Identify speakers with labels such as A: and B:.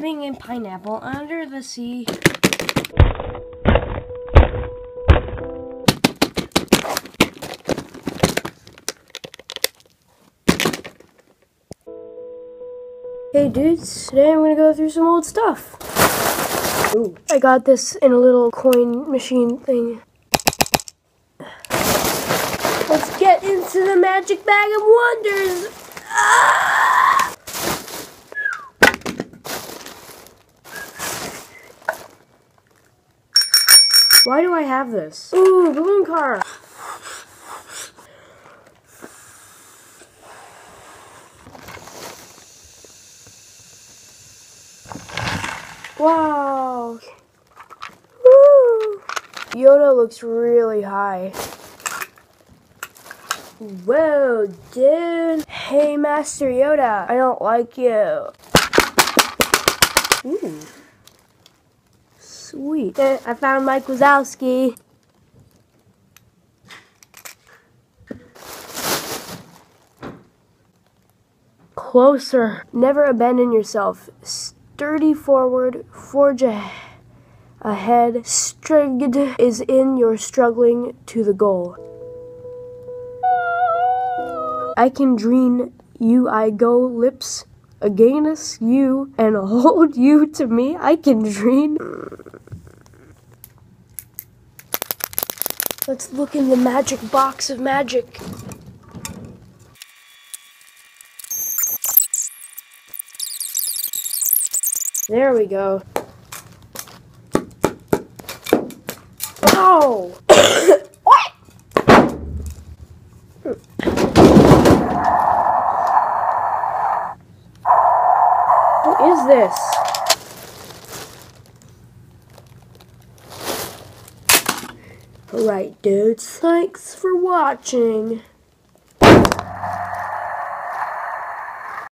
A: living in pineapple under the sea. Hey dudes, today I'm gonna go through some old stuff. Ooh. I got this in a little coin machine thing. Let's get into the magic bag of wonders! Ah! Why do I have this? Ooh, balloon car! Wow! Woo! Yoda looks really high. Whoa, dude! Hey, Master Yoda, I don't like you. Ooh. Sweet. I found Mike Wazowski. Closer. Never abandon yourself. Sturdy forward, forge ahead. Strength is in your struggling to the goal. I can dream you, I go lips against you and hold you to me. I can dream. Let's look in the magic box of magic. There we go. Oh! what? What is this? Alright dudes, thanks for watching.